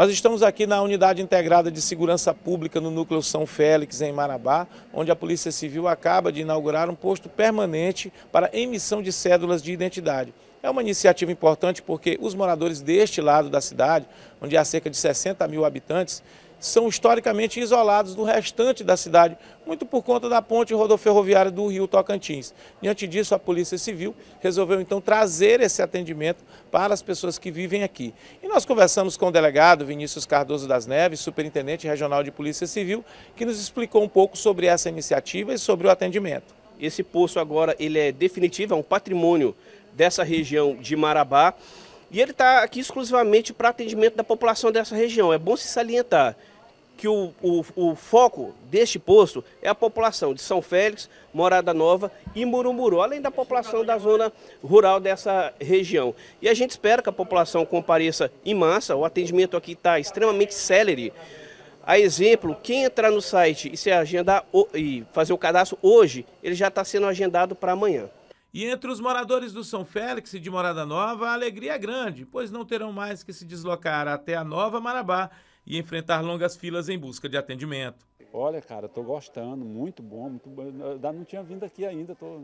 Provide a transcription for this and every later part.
Nós estamos aqui na Unidade Integrada de Segurança Pública no Núcleo São Félix, em Marabá, onde a Polícia Civil acaba de inaugurar um posto permanente para emissão de cédulas de identidade. É uma iniciativa importante porque os moradores deste lado da cidade, onde há cerca de 60 mil habitantes, são historicamente isolados do restante da cidade, muito por conta da ponte rodoferroviária do Rio Tocantins. Diante disso, a Polícia Civil resolveu então trazer esse atendimento para as pessoas que vivem aqui. E nós conversamos com o delegado Vinícius Cardoso das Neves, superintendente regional de Polícia Civil, que nos explicou um pouco sobre essa iniciativa e sobre o atendimento. Esse posto agora ele é definitivo, é um patrimônio dessa região de Marabá. E ele está aqui exclusivamente para atendimento da população dessa região. É bom se salientar que o, o, o, foco deste posto é a população de São Félix, Morada Nova e Murumuru, além da população da zona rural dessa região. E a gente espera que a população compareça em massa, o atendimento aqui está extremamente célere. A exemplo, quem entrar no site e se agendar e fazer o cadastro hoje, ele já está sendo agendado para amanhã. E entre os moradores do São Félix e de Morada Nova, a alegria é grande, pois não terão mais que se deslocar até a Nova Marabá e enfrentar longas filas em busca de atendimento. Olha, cara, estou gostando, muito bom, muito bom. Eu não tinha vindo aqui ainda, tô...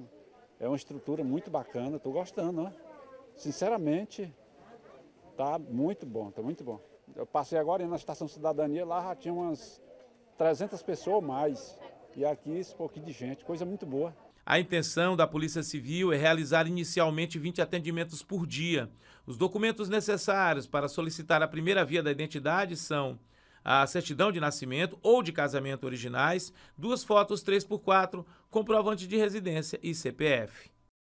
é uma estrutura muito bacana, estou gostando, né? Sinceramente, tá muito bom, tá muito bom. Eu passei agora na Estação Cidadania, lá já tinha umas 300 pessoas mais, e aqui esse pouquinho de gente, coisa muito boa. A intenção da Polícia Civil é realizar inicialmente 20 atendimentos por dia. Os documentos necessários para solicitar a primeira via da identidade são a certidão de nascimento ou de casamento originais, duas fotos 3x4, comprovante de residência e CPF.